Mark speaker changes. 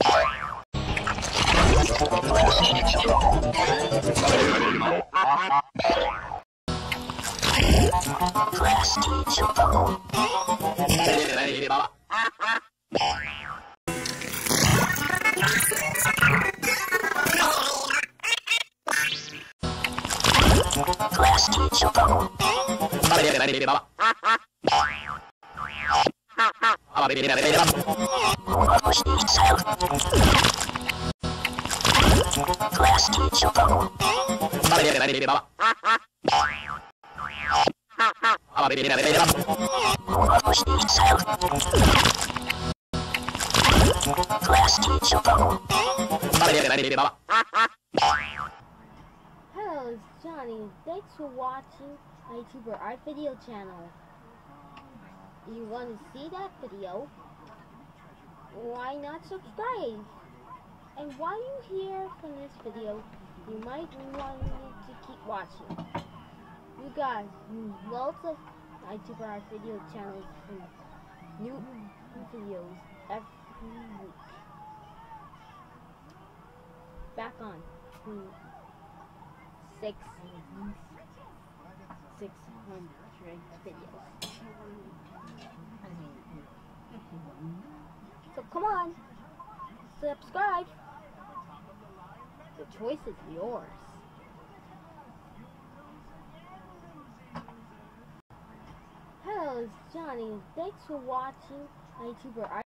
Speaker 1: Bye. Baba, baby, baby, baby, baby, baby, baby, Hello, it's Johnny. Thanks for watching my YouTuber Art Video channel. You want to see that video? Why not subscribe? And while you're here for this video, you might want to keep watching. You guys, lots of our video channels and new videos every week. Back on six six hundred videos. So come on, subscribe. The choice is yours. Hello, it's Johnny. Thanks for watching my YouTuber.